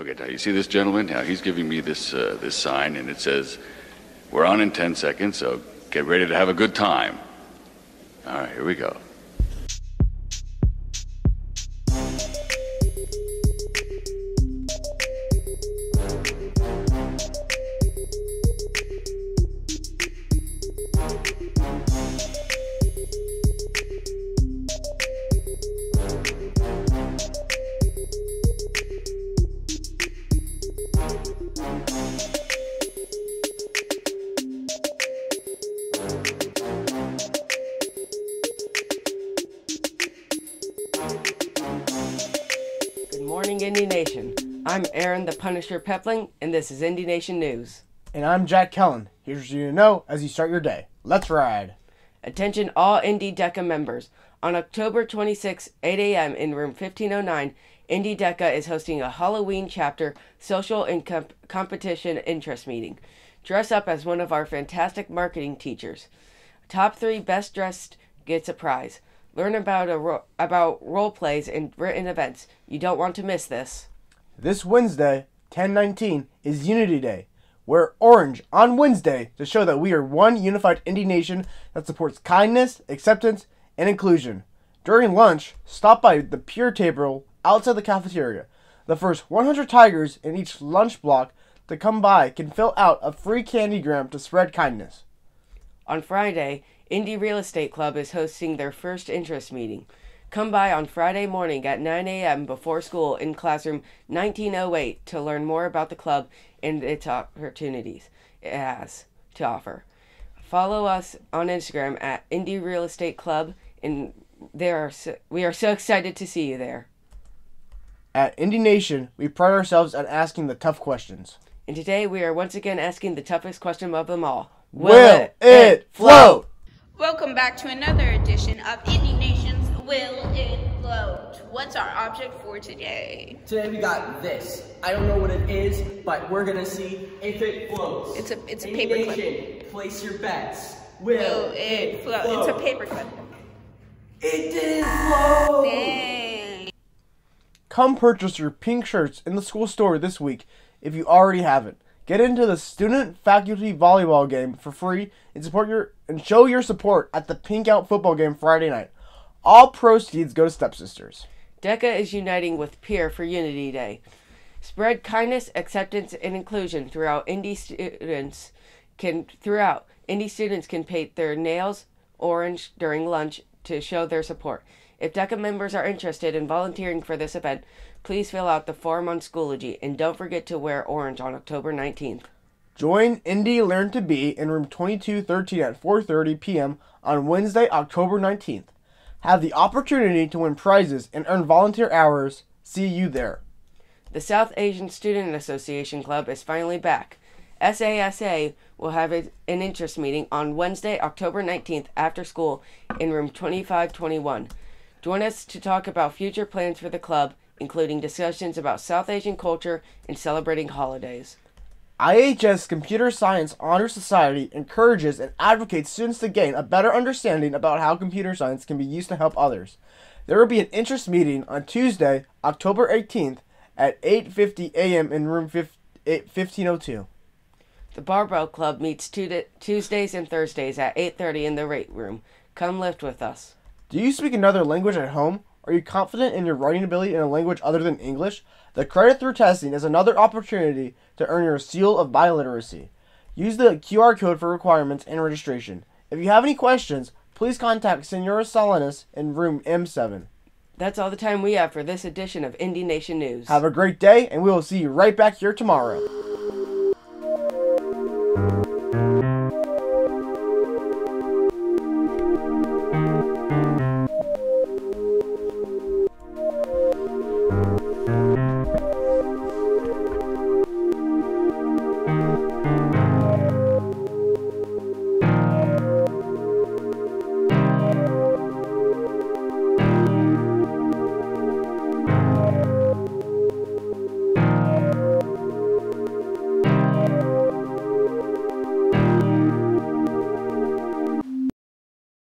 Okay, now you see this gentleman? Now he's giving me this uh, this sign, and it says, "We're on in 10 seconds, so get ready to have a good time." All right, here we go. Indy Nation. I'm Aaron the Punisher Pepling, and this is Indy Nation News. And I'm Jack Kellen. Here's what you know as you start your day. Let's ride. Attention, all Indy DECA members. On October 26, 8 a.m. in room 1509, Indy DECA is hosting a Halloween chapter social and comp- competition interest meeting. Dress up as one of our fantastic marketing teachers. Top three best dressed gets a prize. Learn about a ro- about role plays and written events. You don't want to miss this. This Wednesday, 1019, is Unity Day. Wear orange on Wednesday to show that we are one unified Indy nation that supports kindness, acceptance, and inclusion. During lunch, stop by the Pure Table outside the cafeteria. The first 100 tigers in each lunch block to come by can fill out a free candy gram to spread kindness. On Friday, Indy Real Estate Club is hosting their first interest meeting. Come by on Friday morning at 9 a.m. before school in classroom 1908 to learn more about the club and its opportunities it has to offer. Follow us on Instagram at Indy Real Estate Club, and there are so, we are so excited to see you there. At Indy Nation, we pride ourselves on asking the tough questions. And today we are once again asking the toughest question of them all: Will it float? Welcome back to another edition of Indy Nation's Will It Float? What's our object for today? Today we got this. I don't know what it is, but we're gonna see if it floats. It's a- it's a Indy paperclip. Nation, Place your bets. Will, Will it float? It's a paperclip. It did float. Dang. Come purchase your pink shirts in the school store this week if you already haven't. Get into the student faculty volleyball game for free and support your and show your support at the Pink Out football game Friday night. All proceeds go to Stepsisters. DECA is uniting with Peer for Unity Day. Spread kindness, acceptance, and inclusion throughout. Indy students can throughout. Indy students can paint their nails orange during lunch to show their support. If DECA members are interested in volunteering for this event, please fill out the form on Schoology and don't forget to wear orange on October 19th. Join Indy Learn to Be in room 2213 at 4:30 p.m. on Wednesday, October 19th. Have the opportunity to win prizes and earn volunteer hours. See you there. The South Asian Student Association Club is finally back. SASA will have a, an interest meeting on Wednesday, October 19th after school in room 2521. Join us to talk about future plans for the club, including discussions about South Asian culture and celebrating holidays. IHS Computer Science Honor Society encourages and advocates students to gain a better understanding about how computer science can be used to help others. There will be an interest meeting on Tuesday, October 18th at 8:50 a.m. in room 15- 1502. The Barbell Club meets Tuesdays and Thursdays at 8:30 in the rate room. Come lift with us. Do you speak another language at home? Are you confident in your writing ability in a language other than English? The credit through testing is another opportunity to earn your seal of biliteracy. Use the QR code for requirements and registration. If you have any questions, please contact Senora Salinas in room M7. That's all the time we have for this edition of Indy Nation News. Have a great day, and we will see you right back here tomorrow.